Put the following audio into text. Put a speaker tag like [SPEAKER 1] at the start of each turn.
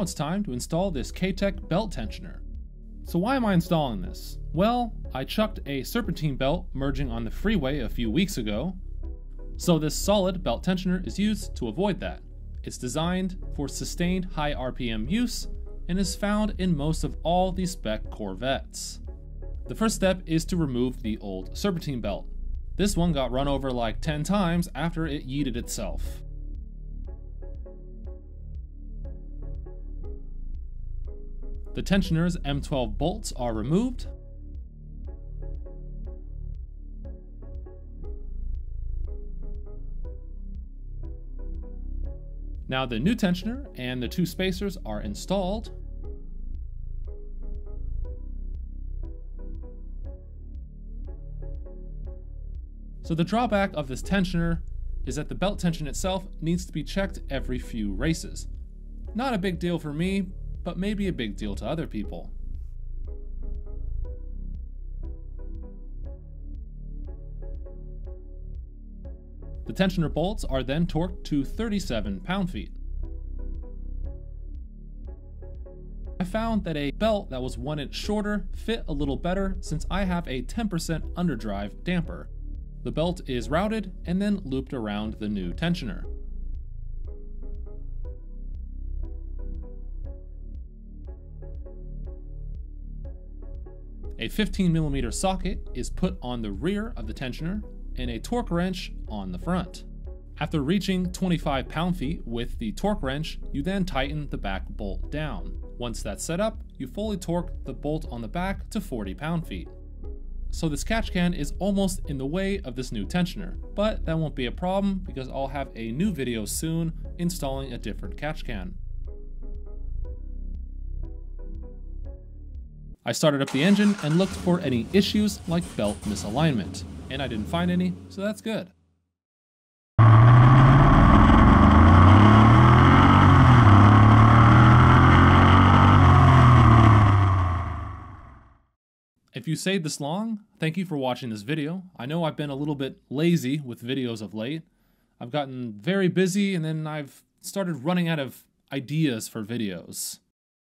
[SPEAKER 1] now it's time to install this Katech belt tensioner. So why am I installing this? Well, I chucked a serpentine belt merging on the freeway a few weeks ago, so this solid belt tensioner is used to avoid that. It's designed for sustained high RPM use and is found in most of all the spec Corvettes. The first step is to remove the old serpentine belt. This one got run over like 10 times after it yeeted itself. The tensioner's M12 bolts are removed. Now the new tensioner and the two spacers are installed. So the drawback of this tensioner is that the belt tension itself needs to be checked every few races. Not a big deal for me, but may be a big deal to other people. The tensioner bolts are then torqued to 37 pound-feet. I found that a belt that was one inch shorter fit a little better since I have a 10% underdrive damper. The belt is routed and then looped around the new tensioner. A 15mm socket is put on the rear of the tensioner and a torque wrench on the front. After reaching 25 pound-feet with the torque wrench, you then tighten the back bolt down. Once that's set up, you fully torque the bolt on the back to 40 pound-feet. So this catch can is almost in the way of this new tensioner, but that won't be a problem because I'll have a new video soon installing a different catch can. I started up the engine and looked for any issues like belt misalignment, and I didn't find any, so that's good. If you stayed this long, thank you for watching this video. I know I've been a little bit lazy with videos of late. I've gotten very busy and then I've started running out of ideas for videos.